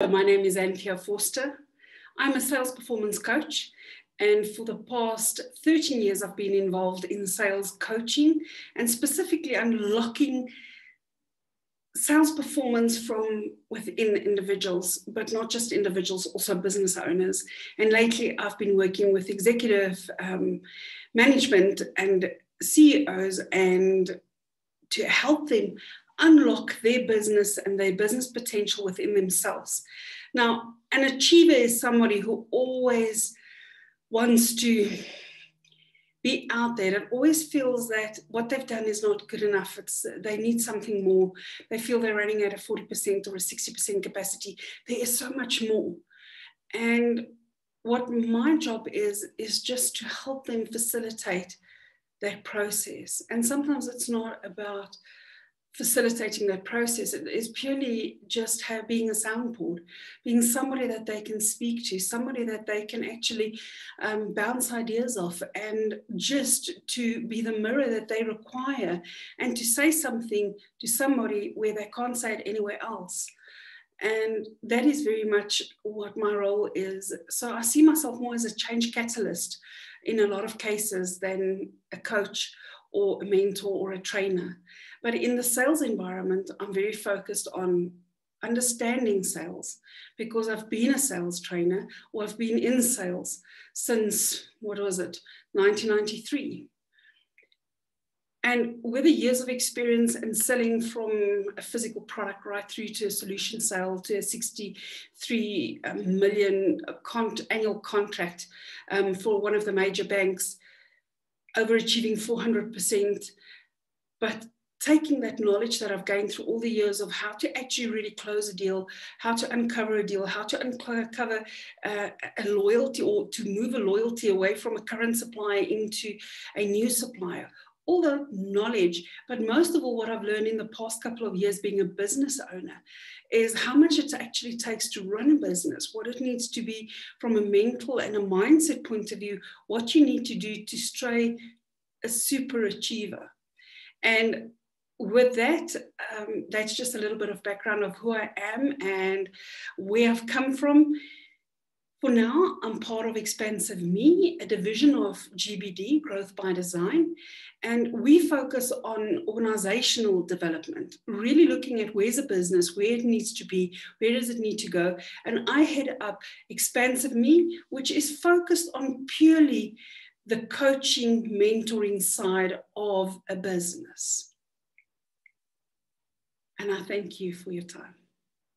My name is Anthea Vorster. I'm a sales performance coach, and for the past 13 years, I've been involved in sales coaching and specifically unlocking sales performance from within individuals, but not just individuals, also business owners. And lately, I've been working with executive um, management and CEOs and to help them unlock their business and their business potential within themselves. Now, an achiever is somebody who always wants to be out there that always feels that what they've done is not good enough. It's they need something more. They feel they're running at a 40% or a 60% capacity. There is so much more. And what my job is, is just to help them facilitate that process. And sometimes it's not about facilitating that process. It is purely just have, being a soundboard, being somebody that they can speak to, somebody that they can actually um, bounce ideas off, and just to be the mirror that they require and to say something to somebody where they can't say it anywhere else. And that is very much what my role is. So I see myself more as a change catalyst in a lot of cases than a coach or a mentor or a trainer. But in the sales environment, I'm very focused on understanding sales because I've been a sales trainer or I've been in sales since, what was it, 1993. And with the years of experience and selling from a physical product right through to a solution sale to a 63 um, annual contract um, for one of the major banks, overachieving 400%, but taking that knowledge that I've gained through all the years of how to actually really close a deal, how to uncover a deal, how to uncover uh, a loyalty or to move a loyalty away from a current supplier into a new supplier. All the knowledge, but most of all, what I've learned in the past couple of years being a business owner is how much it actually takes to run a business, what it needs to be from a mental and a mindset point of view, what you need to do to stay a super achiever. And with that, um, that's just a little bit of background of who I am and where I've come from. For now, I'm part of Expansive Me, a division of GBD, Growth by Design, and we focus on organizational development, really looking at where's a business, where it needs to be, where does it need to go. And I head up Expansive Me, which is focused on purely the coaching, mentoring side of a business. And I thank you for your time.